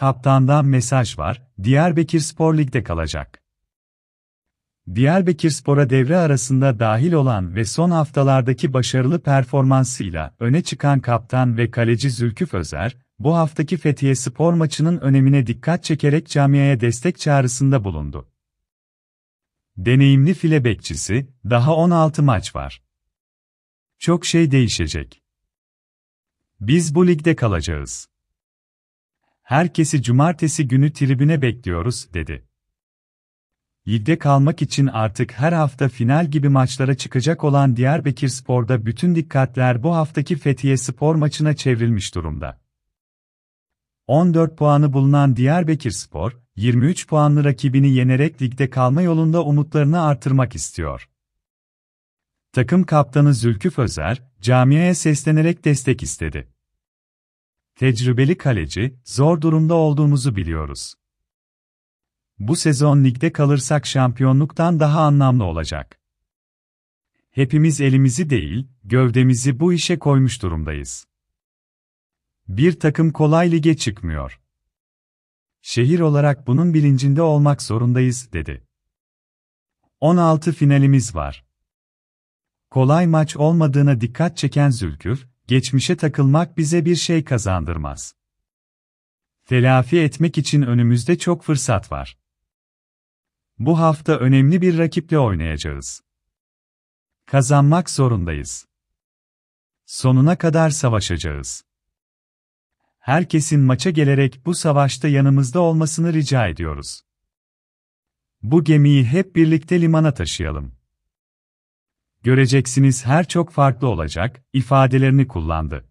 Kaptandan mesaj var, Diyarbakır Spor Lig'de kalacak. Diyarbakır Spor'a devre arasında dahil olan ve son haftalardaki başarılı performansıyla öne çıkan kaptan ve kaleci Zülküf Özer, bu haftaki Fethiye Spor maçının önemine dikkat çekerek camiaya destek çağrısında bulundu. Deneyimli file bekçisi, daha 16 maç var. Çok şey değişecek. Biz bu ligde kalacağız. Herkesi cumartesi günü tribüne bekliyoruz, dedi. Ligde kalmak için artık her hafta final gibi maçlara çıkacak olan Diyarbakır Spor'da bütün dikkatler bu haftaki Fethiye Spor maçına çevrilmiş durumda. 14 puanı bulunan Diyarbakır Spor, 23 puanlı rakibini yenerek ligde kalma yolunda umutlarını artırmak istiyor. Takım kaptanı Zülküf Özer, camiaya seslenerek destek istedi. Tecrübeli kaleci, zor durumda olduğumuzu biliyoruz. Bu sezon ligde kalırsak şampiyonluktan daha anlamlı olacak. Hepimiz elimizi değil, gövdemizi bu işe koymuş durumdayız. Bir takım kolay lige çıkmıyor. Şehir olarak bunun bilincinde olmak zorundayız, dedi. 16 finalimiz var. Kolay maç olmadığına dikkat çeken Zülküf, geçmişe takılmak bize bir şey kazandırmaz. Telafi etmek için önümüzde çok fırsat var. Bu hafta önemli bir rakiple oynayacağız. Kazanmak zorundayız. Sonuna kadar savaşacağız. Herkesin maça gelerek bu savaşta yanımızda olmasını rica ediyoruz. Bu gemiyi hep birlikte limana taşıyalım. Göreceksiniz her çok farklı olacak ifadelerini kullandı.